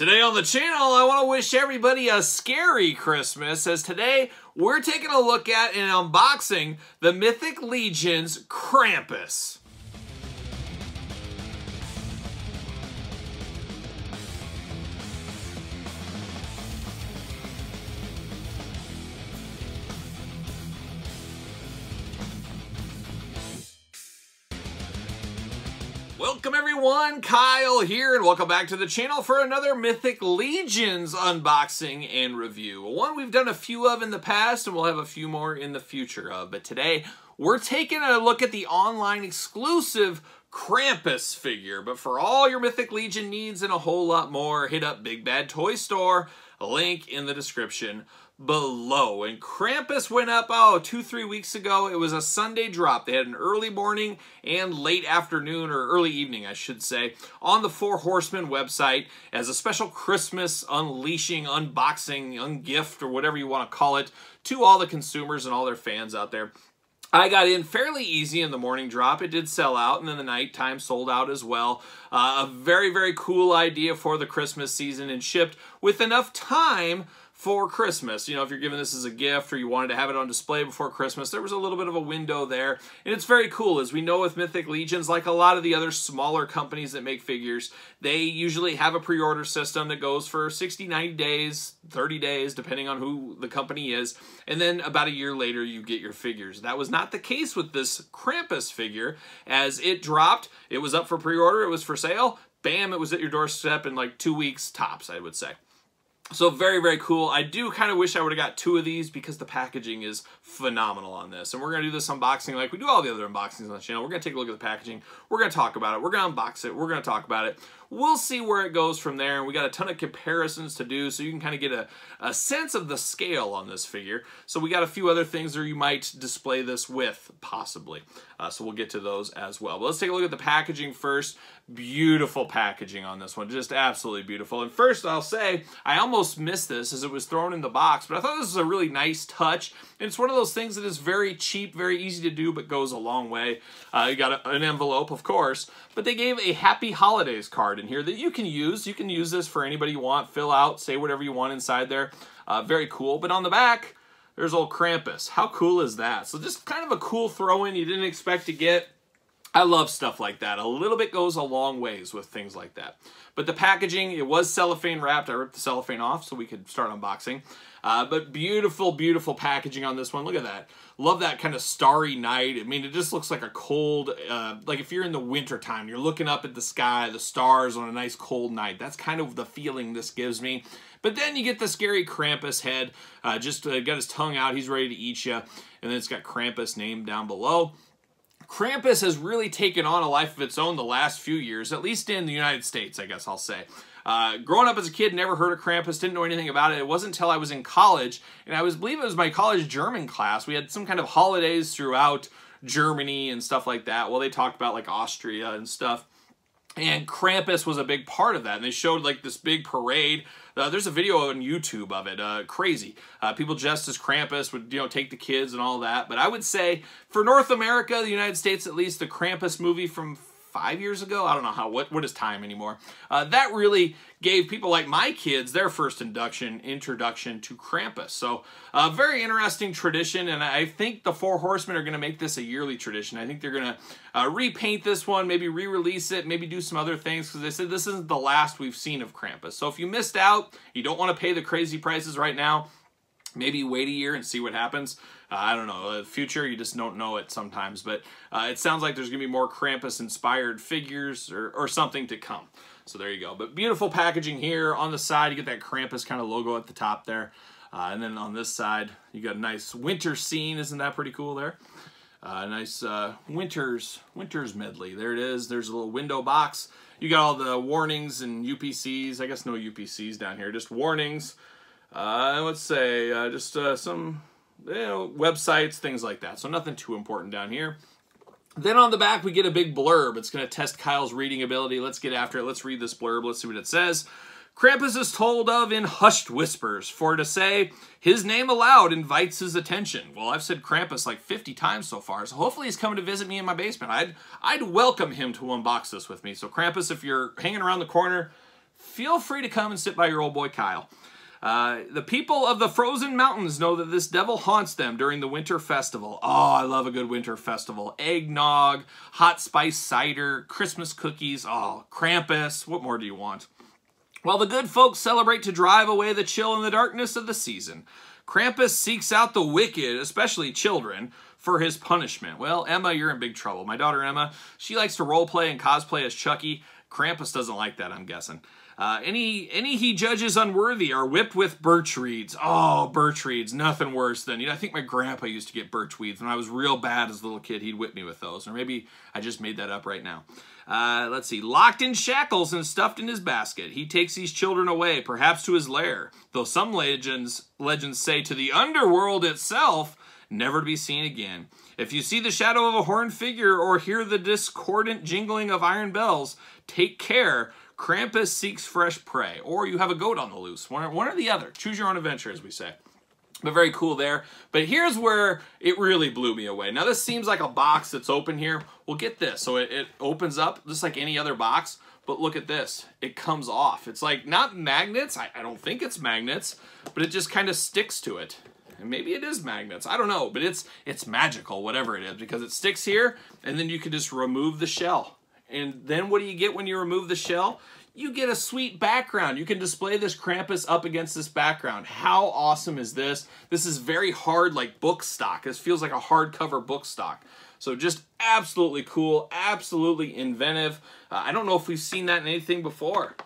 Today on the channel, I want to wish everybody a scary Christmas, as today we're taking a look at and unboxing the Mythic Legion's Krampus. Everyone, Kyle here, and welcome back to the channel for another Mythic Legions unboxing and review. One we've done a few of in the past, and we'll have a few more in the future of. But today, we're taking a look at the online exclusive Krampus figure. But for all your Mythic Legion needs and a whole lot more, hit up Big Bad Toy Store, link in the description below. And Krampus went up, oh, two, three weeks ago. It was a Sunday drop. They had an early morning and late afternoon, or early evening, I should say, on the Four Horsemen website as a special Christmas unleashing, unboxing, ungift, or whatever you want to call it, to all the consumers and all their fans out there. I got in fairly easy in the morning drop. It did sell out, and then the nighttime sold out as well. Uh, a very, very cool idea for the Christmas season and shipped with enough time for Christmas. You know, if you're giving this as a gift or you wanted to have it on display before Christmas, there was a little bit of a window there. And it's very cool. As we know with Mythic Legions, like a lot of the other smaller companies that make figures, they usually have a pre-order system that goes for 60, 90 days, 30 days, depending on who the company is. And then about a year later, you get your figures. That was not the case with this Krampus figure. As it dropped, it was up for pre-order, it was for sale, bam, it was at your doorstep in like two weeks tops, I would say. So very, very cool. I do kind of wish I would have got two of these because the packaging is phenomenal on this. And we're going to do this unboxing like we do all the other unboxings on the channel. We're going to take a look at the packaging. We're going to talk about it. We're going to unbox it. We're going to talk about it. We'll see where it goes from there. And we got a ton of comparisons to do so you can kind of get a, a sense of the scale on this figure. So we got a few other things that you might display this with, possibly. Uh, so we'll get to those as well. But let's take a look at the packaging first. Beautiful packaging on this one. Just absolutely beautiful. And first, I'll say, I almost missed this as it was thrown in the box, but I thought this was a really nice touch. And it's one of those things that is very cheap, very easy to do, but goes a long way. Uh, you got a, an envelope, of course, but they gave a Happy Holidays card in here that you can use. You can use this for anybody you want, fill out, say whatever you want inside there. Uh, very cool. But on the back, there's old Krampus. How cool is that? So just kind of a cool throw-in you didn't expect to get. I love stuff like that. A little bit goes a long ways with things like that. But the packaging, it was cellophane wrapped. I ripped the cellophane off so we could start unboxing. Uh, but beautiful, beautiful packaging on this one. Look at that. Love that kind of starry night. I mean, it just looks like a cold, uh, like if you're in the winter time, you're looking up at the sky, the stars on a nice cold night. That's kind of the feeling this gives me. But then you get the scary Krampus head. Uh, just uh, got his tongue out. He's ready to eat you. And then it's got Krampus name down below. Krampus has really taken on a life of its own the last few years, at least in the United States, I guess I'll say. Uh, growing up as a kid, never heard of Krampus, didn't know anything about it. It wasn't until I was in college, and I was believe it was my college German class. We had some kind of holidays throughout Germany and stuff like that. Well, they talked about like Austria and stuff. And Krampus was a big part of that. And they showed like this big parade. Uh, there's a video on YouTube of it. Uh, crazy. Uh, people dressed as Krampus would, you know, take the kids and all that. But I would say for North America, the United States at least, the Krampus movie from five years ago. I don't know how what what is time anymore. Uh, that really gave people like my kids their first induction introduction to Krampus. So a very interesting tradition, and I think the Four Horsemen are going to make this a yearly tradition. I think they're going to uh, repaint this one, maybe re-release it, maybe do some other things because they said this isn't the last we've seen of Krampus. So if you missed out, you don't want to pay the crazy prices right now. Maybe wait a year and see what happens. Uh, I don't know. The future, you just don't know it sometimes. But uh, it sounds like there's going to be more Krampus-inspired figures or, or something to come. So there you go. But beautiful packaging here. On the side, you get that Krampus kind of logo at the top there. Uh, and then on this side, you got a nice winter scene. Isn't that pretty cool there? Uh, nice uh, winters winters medley. There it is. There's a little window box. You got all the warnings and UPCs. I guess no UPCs down here. Just warnings. Uh, let's say uh, just uh, some you know, websites, things like that. So nothing too important down here. Then on the back, we get a big blurb. It's going to test Kyle's reading ability. Let's get after it. Let's read this blurb. Let's see what it says. Krampus is told of in hushed whispers, for to say his name aloud invites his attention. Well, I've said Krampus like 50 times so far, so hopefully he's coming to visit me in my basement. I'd, I'd welcome him to unbox this with me. So Krampus, if you're hanging around the corner, feel free to come and sit by your old boy Kyle. Uh, the people of the frozen mountains know that this devil haunts them during the winter festival. Oh, I love a good winter festival. Eggnog, hot spice cider, Christmas cookies. Oh, Krampus. What more do you want? While the good folks celebrate to drive away the chill and the darkness of the season, Krampus seeks out the wicked, especially children, for his punishment. Well, Emma, you're in big trouble. My daughter Emma, she likes to role play and cosplay as Chucky. Krampus doesn't like that, I'm guessing. Uh, any any he judges unworthy are whipped with birch reeds. Oh, birch reeds, nothing worse than you know. I think my grandpa used to get birch weeds when I was real bad as a little kid. He'd whip me with those, or maybe I just made that up right now. Uh, let's see. Locked in shackles and stuffed in his basket, he takes these children away, perhaps to his lair. Though some legends legends say to the underworld itself, never to be seen again. If you see the shadow of a horned figure or hear the discordant jingling of iron bells, take care Krampus seeks fresh prey, or you have a goat on the loose. One, one or the other. Choose your own adventure, as we say. But very cool there. But here's where it really blew me away. Now, this seems like a box that's open here. Well, get this. So it, it opens up just like any other box. But look at this. It comes off. It's like not magnets. I, I don't think it's magnets. But it just kind of sticks to it. And maybe it is magnets. I don't know. But it's it's magical, whatever it is. Because it sticks here. And then you can just remove the shell. And then what do you get when you remove the shell? You get a sweet background. You can display this Krampus up against this background. How awesome is this? This is very hard like book stock. This feels like a hardcover book stock. So just absolutely cool, absolutely inventive. Uh, I don't know if we've seen that in anything before.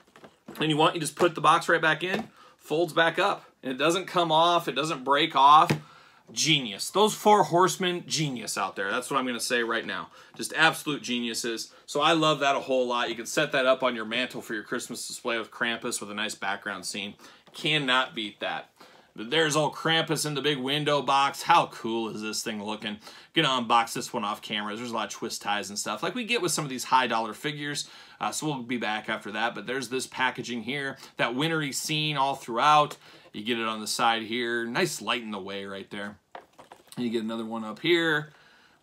And you want, you just put the box right back in, folds back up. And it doesn't come off, it doesn't break off genius. Those four horsemen, genius out there. That's what I'm going to say right now. Just absolute geniuses. So I love that a whole lot. You can set that up on your mantle for your Christmas display with Krampus with a nice background scene. Cannot beat that. There's old Krampus in the big window box. How cool is this thing looking? Gonna unbox this one off camera. There's a lot of twist ties and stuff like we get with some of these high dollar figures. Uh, so we'll be back after that. But there's this packaging here. That wintry scene all throughout. You get it on the side here. Nice light in the way right there. You get another one up here.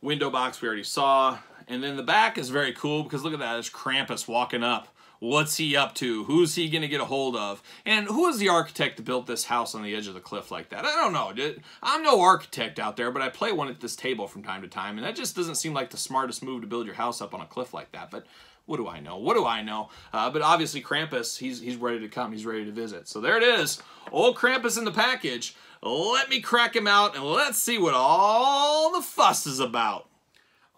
Window box we already saw. And then the back is very cool because look at that. There's Krampus walking up. What's he up to? Who's he going to get a hold of? And who is the architect that built this house on the edge of the cliff like that? I don't know. I'm no architect out there, but I play one at this table from time to time, and that just doesn't seem like the smartest move to build your house up on a cliff like that. But what do I know? What do I know? Uh, but obviously Krampus, he's, he's ready to come. He's ready to visit. So there it is. Old Krampus in the package. Let me crack him out and let's see what all the fuss is about.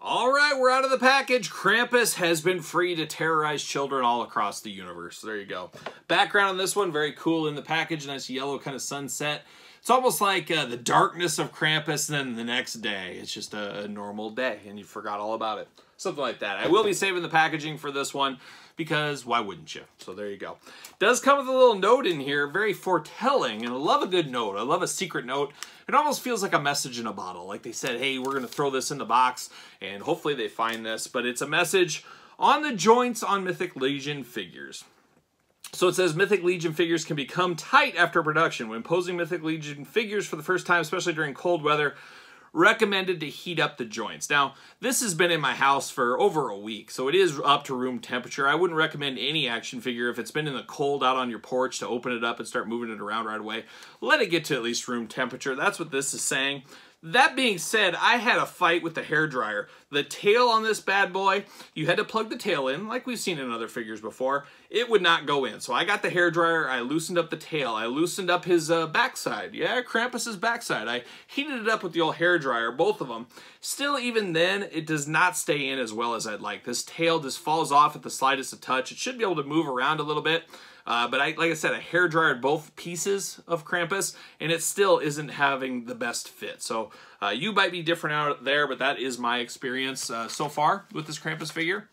All right, we're out of the package. Krampus has been free to terrorize children all across the universe. There you go. Background on this one, very cool in the package. Nice yellow kind of sunset. It's almost like uh, the darkness of Krampus, and then the next day, it's just a, a normal day, and you forgot all about it. Something like that. I will be saving the packaging for this one because why wouldn't you? So there you go. Does come with a little note in here, very foretelling, and I love a good note. I love a secret note. It almost feels like a message in a bottle. Like they said, hey, we're going to throw this in the box, and hopefully they find this. But it's a message on the joints on Mythic Legion figures. So it says Mythic Legion figures can become tight after production. When posing Mythic Legion figures for the first time, especially during cold weather, recommended to heat up the joints. Now, this has been in my house for over a week, so it is up to room temperature. I wouldn't recommend any action figure if it's been in the cold out on your porch to open it up and start moving it around right away. Let it get to at least room temperature. That's what this is saying. That being said, I had a fight with the hair dryer. The tail on this bad boy, you had to plug the tail in, like we've seen in other figures before. It would not go in. So I got the hair dryer, I loosened up the tail, I loosened up his uh, backside. Yeah, Krampus's backside. I heated it up with the old hair dryer, both of them. Still, even then, it does not stay in as well as I'd like. This tail just falls off at the slightest of touch. It should be able to move around a little bit. Uh, but I, like I said, I hair dried both pieces of Krampus, and it still isn't having the best fit. So uh, you might be different out there, but that is my experience uh, so far with this Krampus figure.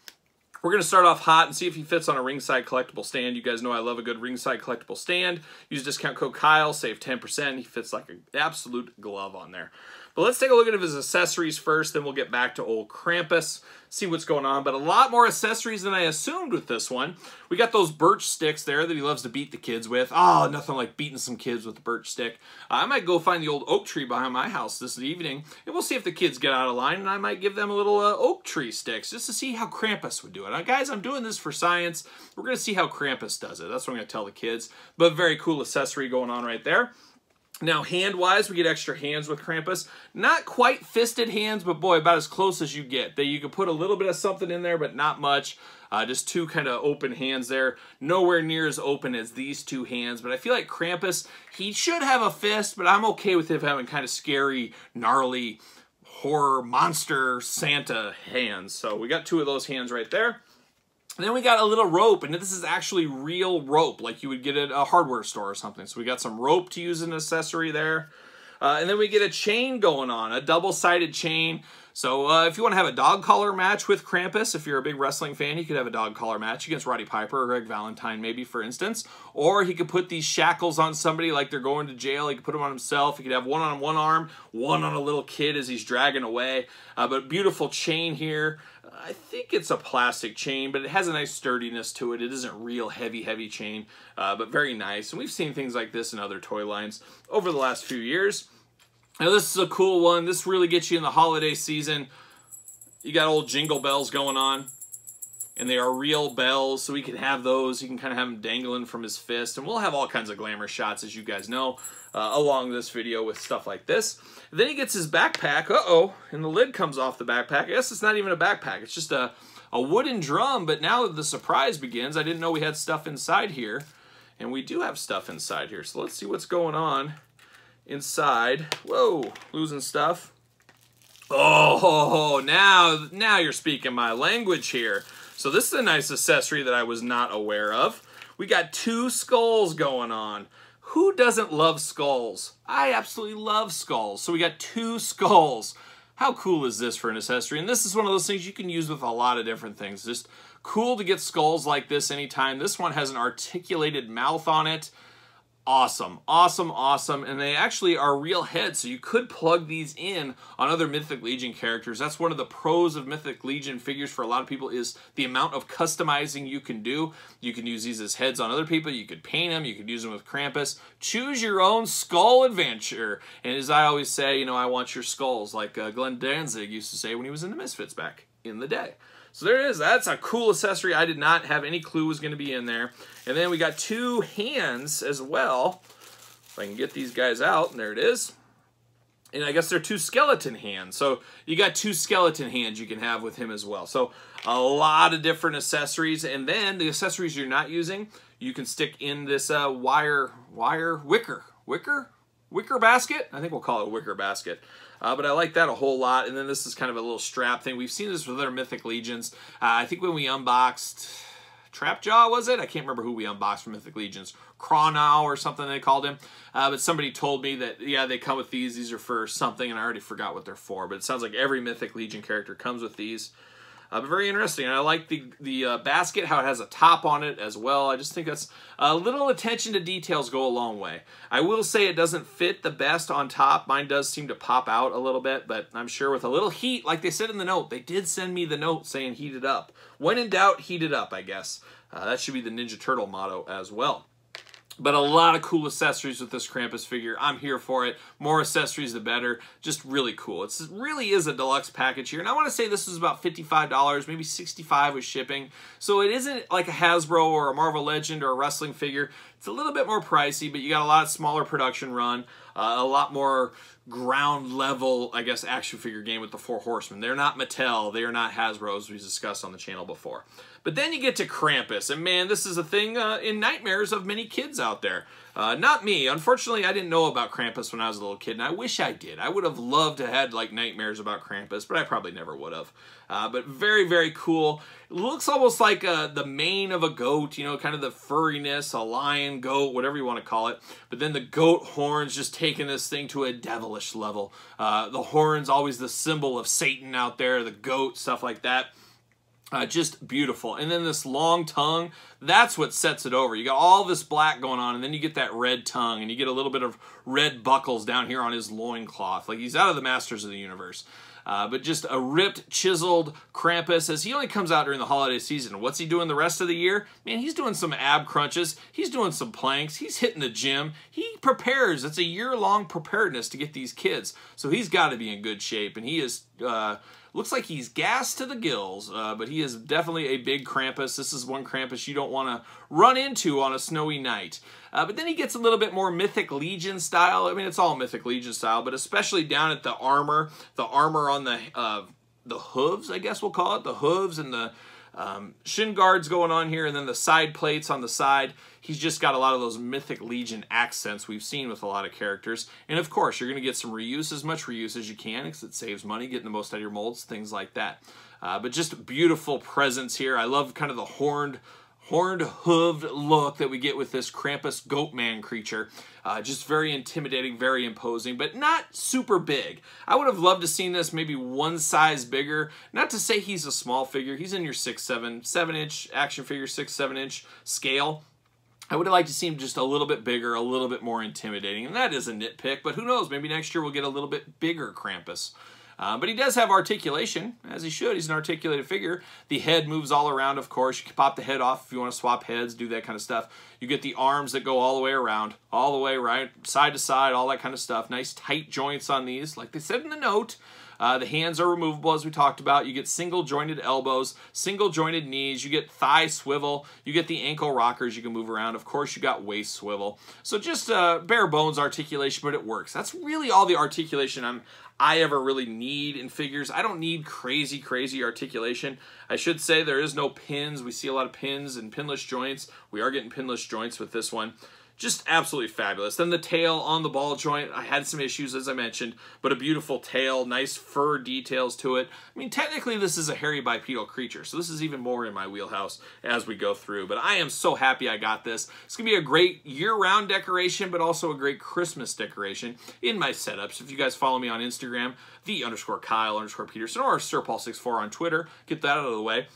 We're going to start off hot and see if he fits on a ringside collectible stand. You guys know I love a good ringside collectible stand. Use discount code Kyle, save 10%. He fits like an absolute glove on there. But let's take a look at his accessories first, then we'll get back to old Krampus, see what's going on. But a lot more accessories than I assumed with this one. We got those birch sticks there that he loves to beat the kids with. Oh, nothing like beating some kids with a birch stick. I might go find the old oak tree behind my house this evening, and we'll see if the kids get out of line, and I might give them a little uh, oak tree sticks just to see how Krampus would do it. Now, guys, I'm doing this for science. We're going to see how Krampus does it. That's what I'm going to tell the kids. But very cool accessory going on right there. Now, hand-wise, we get extra hands with Krampus. Not quite fisted hands, but boy, about as close as you get. That you can put a little bit of something in there, but not much. Uh, just two kind of open hands there. Nowhere near as open as these two hands, but I feel like Krampus, he should have a fist, but I'm okay with him having kind of scary, gnarly, horror, monster Santa hands. So we got two of those hands right there. Then we got a little rope, and this is actually real rope, like you would get at a hardware store or something. So we got some rope to use as an accessory there. Uh, and then we get a chain going on, a double-sided chain. So uh, if you want to have a dog collar match with Krampus, if you're a big wrestling fan, he could have a dog collar match against Roddy Piper or Greg Valentine, maybe, for instance. Or he could put these shackles on somebody like they're going to jail. He could put them on himself. He could have one on one arm, one on a little kid as he's dragging away. Uh, but beautiful chain here. I think it's a plastic chain, but it has a nice sturdiness to it. It isn't real heavy, heavy chain, uh, but very nice. And we've seen things like this in other toy lines over the last few years. Now this is a cool one. This really gets you in the holiday season. You got old jingle bells going on and they are real bells, so we can have those. You can kind of have them dangling from his fist, and we'll have all kinds of glamour shots, as you guys know, uh, along this video with stuff like this. then he gets his backpack, uh-oh, and the lid comes off the backpack. I guess it's not even a backpack, it's just a, a wooden drum, but now the surprise begins. I didn't know we had stuff inside here, and we do have stuff inside here, so let's see what's going on inside. Whoa, losing stuff. Oh, now, now you're speaking my language here. So this is a nice accessory that I was not aware of. We got two skulls going on. Who doesn't love skulls? I absolutely love skulls. So we got two skulls. How cool is this for an accessory? And this is one of those things you can use with a lot of different things. Just cool to get skulls like this anytime. This one has an articulated mouth on it awesome awesome awesome and they actually are real heads so you could plug these in on other mythic legion characters. That's one of the pros of mythic legion figures for a lot of people is the amount of customizing you can do. You can use these as heads on other people you could paint them you could use them with krampus. Choose your own skull adventure and as i always say you know i want your skulls like uh, glenn danzig used to say when he was in the misfits back in the day so there it is. That's a cool accessory. I did not have any clue was going to be in there. And then we got two hands as well. If I can get these guys out, and there it is. And I guess they're two skeleton hands. So you got two skeleton hands you can have with him as well. So a lot of different accessories. And then the accessories you're not using, you can stick in this uh, wire, wire wicker, wicker, wicker basket. I think we'll call it a wicker basket. Uh, but I like that a whole lot. And then this is kind of a little strap thing. We've seen this with other Mythic Legions. Uh, I think when we unboxed Trapjaw, was it? I can't remember who we unboxed from Mythic Legions. Cronow or something they called him. Uh, but somebody told me that, yeah, they come with these. These are for something, and I already forgot what they're for. But it sounds like every Mythic Legion character comes with these. Uh, but very interesting. And I like the, the uh, basket, how it has a top on it as well. I just think that's a little attention to details go a long way. I will say it doesn't fit the best on top. Mine does seem to pop out a little bit, but I'm sure with a little heat, like they said in the note, they did send me the note saying heat it up. When in doubt, heat it up, I guess. Uh, that should be the Ninja Turtle motto as well. But a lot of cool accessories with this Krampus figure. I'm here for it. More accessories, the better. Just really cool. It really is a deluxe package here. And I want to say this was about $55, maybe 65 with shipping. So it isn't like a Hasbro or a Marvel Legend or a wrestling figure. It's a little bit more pricey, but you got a lot smaller production run, uh, a lot more ground level, I guess, action figure game with the Four Horsemen. They're not Mattel. They are not Hasbro, as we discussed on the channel before. But then you get to Krampus, and man, this is a thing uh, in nightmares of many kids out there. Uh, not me. Unfortunately, I didn't know about Krampus when I was a little kid, and I wish I did. I would have loved to have had like nightmares about Krampus, but I probably never would have. Uh, but very, very cool. It looks almost like uh, the mane of a goat, you know, kind of the furriness, a lion, goat, whatever you want to call it. But then the goat horns just taking this thing to a devilish level. Uh, the horns always the symbol of Satan out there, the goat, stuff like that. Uh, just beautiful. And then this long tongue, that's what sets it over. You got all this black going on, and then you get that red tongue, and you get a little bit of red buckles down here on his loincloth. Like he's out of the Masters of the Universe. Uh, but just a ripped, chiseled Krampus as he only comes out during the holiday season. What's he doing the rest of the year? Man, he's doing some ab crunches. He's doing some planks. He's hitting the gym. He prepares. It's a year-long preparedness to get these kids. So he's got to be in good shape, and he is... Uh, Looks like he's gassed to the gills, uh, but he is definitely a big Krampus. This is one Krampus you don't want to run into on a snowy night. Uh, but then he gets a little bit more Mythic Legion style. I mean, it's all Mythic Legion style, but especially down at the armor, the armor on the uh, the hooves, I guess we'll call it, the hooves and the um, shin guards going on here, and then the side plates on the side. He's just got a lot of those Mythic Legion accents we've seen with a lot of characters. And of course, you're going to get some reuse, as much reuse as you can, because it saves money, getting the most out of your molds, things like that. Uh, but just beautiful presence here. I love kind of the horned horned hooved look that we get with this Krampus Goatman creature. Uh, just very intimidating, very imposing, but not super big. I would have loved to seen this maybe one size bigger. Not to say he's a small figure. He's in your 6, 7, 7 inch action figure, 6, 7 inch scale. I would have liked to see him just a little bit bigger, a little bit more intimidating, and that is a nitpick, but who knows, maybe next year we'll get a little bit bigger Krampus. Uh, but he does have articulation, as he should. He's an articulated figure. The head moves all around, of course. You can pop the head off if you want to swap heads, do that kind of stuff. You get the arms that go all the way around, all the way right, side to side, all that kind of stuff. Nice tight joints on these, like they said in the note. Uh, the hands are removable, as we talked about. You get single jointed elbows, single jointed knees. You get thigh swivel. You get the ankle rockers you can move around. Of course, you got waist swivel. So just uh, bare bones articulation, but it works. That's really all the articulation I'm I ever really need in figures. I don't need crazy, crazy articulation. I should say there is no pins. We see a lot of pins and pinless joints. We are getting pinless joints with this one just absolutely fabulous. Then the tail on the ball joint, I had some issues as I mentioned, but a beautiful tail, nice fur details to it. I mean, technically this is a hairy bipedal creature, so this is even more in my wheelhouse as we go through, but I am so happy I got this. It's to be a great year-round decoration, but also a great Christmas decoration in my setups. If you guys follow me on Instagram, the underscore Kyle underscore Peterson or Sir SirPaul64 on Twitter, get that out of the way.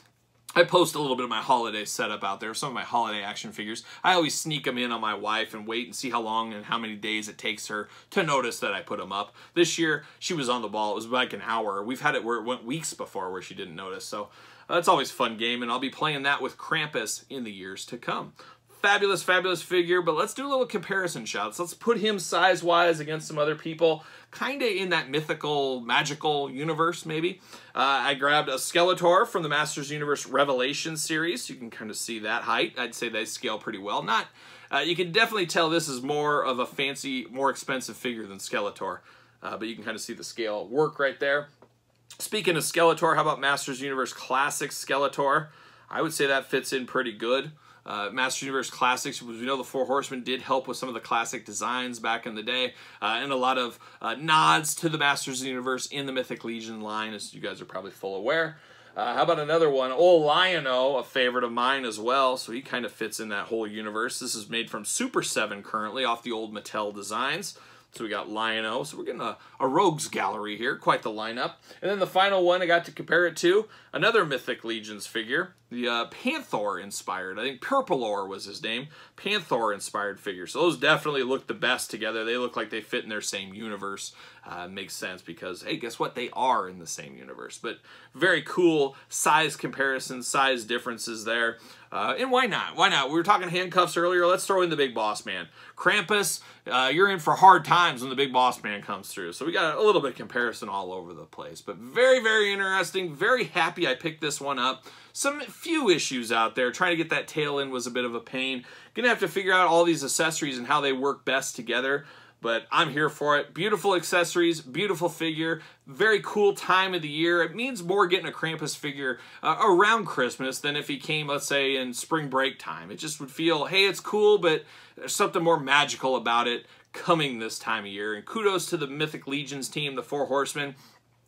I post a little bit of my holiday setup out there, some of my holiday action figures. I always sneak them in on my wife and wait and see how long and how many days it takes her to notice that I put them up. This year, she was on the ball. It was like an hour. We've had it where it went weeks before where she didn't notice. So that's always fun game, and I'll be playing that with Krampus in the years to come fabulous, fabulous figure, but let's do a little comparison shots. Let's put him size-wise against some other people, kind of in that mythical, magical universe, maybe. Uh, I grabbed a Skeletor from the Masters Universe Revelation series. You can kind of see that height. I'd say they scale pretty well. Not, uh, You can definitely tell this is more of a fancy, more expensive figure than Skeletor, uh, but you can kind of see the scale work right there. Speaking of Skeletor, how about Masters Universe Classic Skeletor? I would say that fits in pretty good. Uh, Master Universe Classics, we know the Four Horsemen did help with some of the classic designs back in the day, uh, and a lot of uh, nods to the Masters of the Universe in the Mythic Legion line, as you guys are probably full aware. Uh, how about another one? Old Lion-O, a favorite of mine as well, so he kind of fits in that whole universe. This is made from Super 7 currently, off the old Mattel designs. So we got Lion-O. So we're getting a, a rogues gallery here. Quite the lineup. And then the final one I got to compare it to, another Mythic Legions figure. The uh, Panther inspired. I think Purpalor was his name. Panther inspired figure. So those definitely look the best together. They look like they fit in their same universe. Uh, makes sense because, hey, guess what? They are in the same universe. But very cool size comparisons, size differences there. Uh, and why not? Why not? We were talking handcuffs earlier. Let's throw in the big boss man. Krampus, uh, you're in for hard times when the big boss man comes through. So we got a little bit of comparison all over the place. But very, very interesting. Very happy I picked this one up. Some few issues out there. Trying to get that tail in was a bit of a pain. Gonna have to figure out all these accessories and how they work best together but I'm here for it. Beautiful accessories, beautiful figure, very cool time of the year. It means more getting a Krampus figure uh, around Christmas than if he came, let's say, in spring break time. It just would feel, hey, it's cool, but there's something more magical about it coming this time of year. And kudos to the Mythic Legions team, the Four Horsemen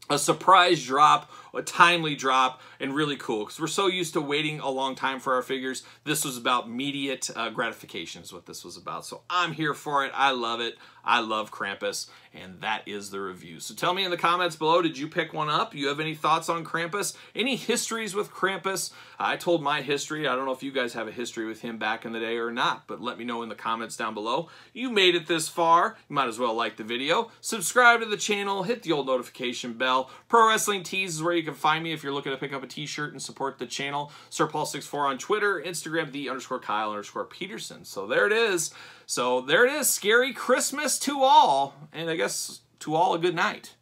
a surprise drop a timely drop and really cool because we're so used to waiting a long time for our figures. This was about immediate uh, gratification is what this was about. So I'm here for it. I love it. I love Krampus, and that is the review. So tell me in the comments below, did you pick one up? You have any thoughts on Krampus? Any histories with Krampus? I told my history. I don't know if you guys have a history with him back in the day or not, but let me know in the comments down below. You made it this far. You might as well like the video. Subscribe to the channel. Hit the old notification bell. Pro Wrestling Tees is where you can find me if you're looking to pick up a t-shirt and support the channel. Sir SirPaul64 on Twitter, Instagram, the underscore Kyle underscore Peterson. So there it is. So there it is. Scary Christmas to all. And I guess to all a good night.